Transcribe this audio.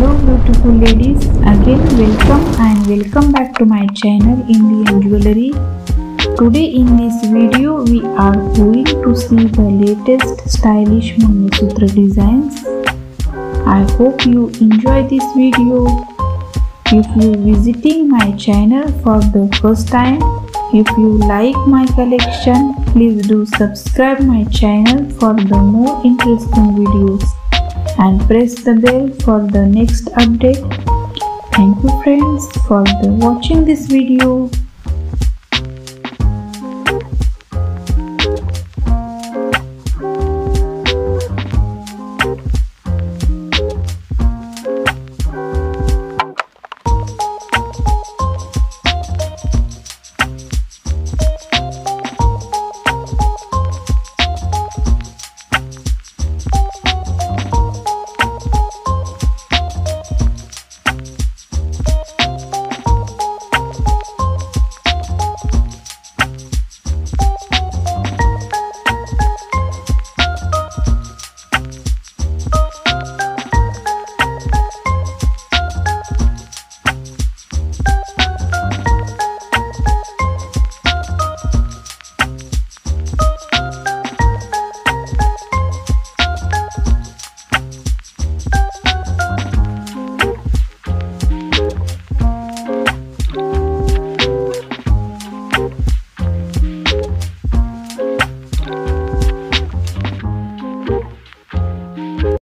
Hello beautiful ladies, again welcome and welcome back to my channel Indian Jewelry. Today in this video we are going to see the latest stylish Mangalsutra designs. I hope you enjoy this video. If you visiting my channel for the first time, if you like my collection, please do subscribe my channel for the more interesting videos and press the bell for the next update. Thank you friends for watching this video.